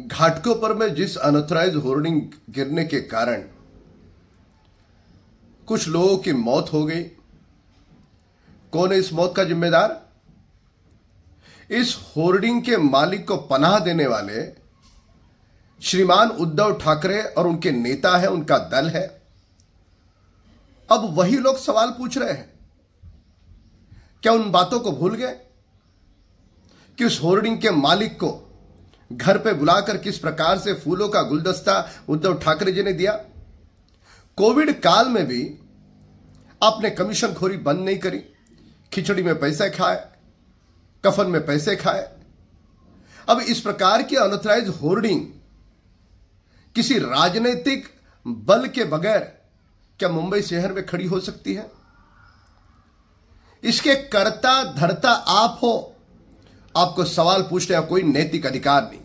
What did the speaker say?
घाटकों पर में जिस अनऑथराइज होर्डिंग गिरने के कारण कुछ लोगों की मौत हो गई, कौन है इस मौत का जिम्मेदार? इस होर्डिंग के मालिक को पनाह देने वाले श्रीमान उद्धव ठाकरे और उनके नेता है, उनका दल है। अब वही लोग सवाल पूछ रहे हैं। क्या उन बातों को भूल गए? कि उस होर्डिंग के मालिक को घर पे बुलाकर किस प्रकार से फूलों का गुलदस्ता उद्धव ठाकरे जी ने दिया? कोविड काल में भी आपने कमीशन खोरी बंद नहीं करी। खिचड़ी में पैसे खाए, कफन में पैसे खाए। अब इस प्रकार की अनऑथराइज होर्डिंग किसी राजनीतिक बल के बगैर क्या मुंबई शहर में खड़ी हो सकती है? इसके कर्ता धरता आप हो। आपको सवाल पूछने का कोई नैतिक अधिकार नहीं।